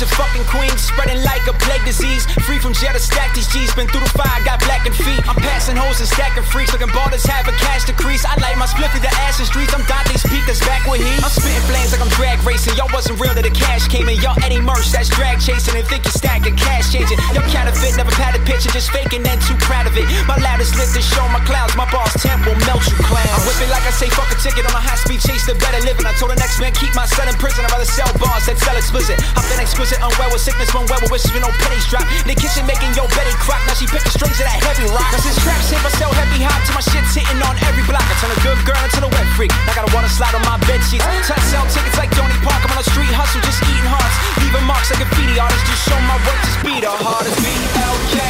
to fucking queens, spreading like a plague disease. Free from jail to stack these G's, been through the fire, got blackened feet. I'm passing hoes and stacking freaks, looking ballers have a cash decrease. I light my through the ashen streets, I'm Dante's that's back with heat. I'm spitting flames like I'm drag racing, y'all wasn't real till the cash came in. Y'all Eddie Merch, that's drag chasing, and think you stacking cash changing. Y'all counterfeit, never had a picture, just faking and too proud of it. My loudest lit to show my clouds, my boss temp will melt you clown. I whip it like I say, fuck a ticket on a high speed chase to better living. I told the next man, keep my son in prison, I'd rather sell bars that sell explicit. I've been exquisite, unwell with sickness, one with wishes with no pennies drop. In the kitchen making your Betty crock, now she pick the strings of that heavy rock. Cause this trap shit, I sell heavy hop till my shit's hitting on every block. I turn a good girl into a wet freak. I got a water slide on my bed sheets. Try to sell tickets like Tony Park, I'm on the street hustle, just eating hearts. Leaving marks like graffiti artists, just show my work, just be the hardest. BLK,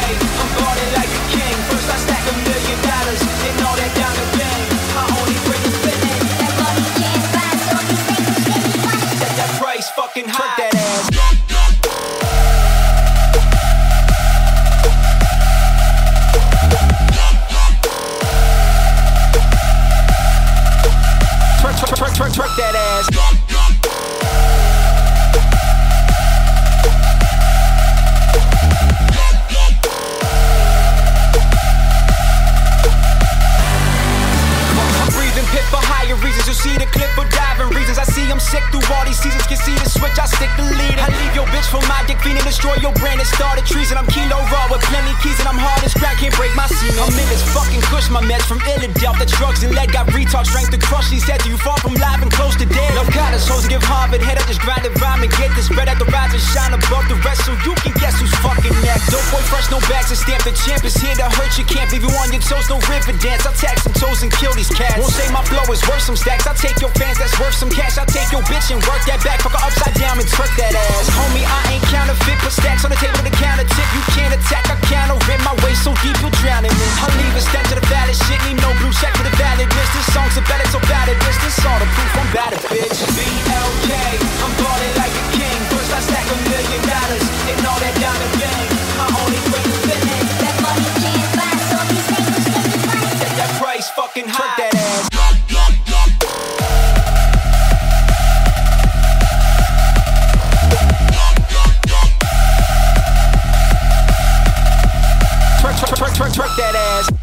You see the clip for diving reasons. I see I'm sick through all these seasons. Can see the switch, I stick the lead. I leave your bitch for my dick fiend and destroy your brand and start a treason. I'm kilo raw with plenty keys and I'm hard as crack. Can't break my semen. I'm in this my mess from Philadelphia. The drugs and lead got retard strength to crush these heads. You fall from live and close to dead. No college hoes give Harvard head. I just grind and rhyme and get this bread at the rise and shine above the rest. So you can guess who's fucking next. Dope boy fresh, no bags and stamp. The champ is here to hurt you. Can't leave you on your toes. No river dance. I'll tag some toes and kill these cats. Won't say my flow is worth some stacks. I'll take your fans, that's worth some cash. I'll take your bitch and work that back. Fuck her upside down and twerk that ass. Homie, I Twerk, twerk, that ass.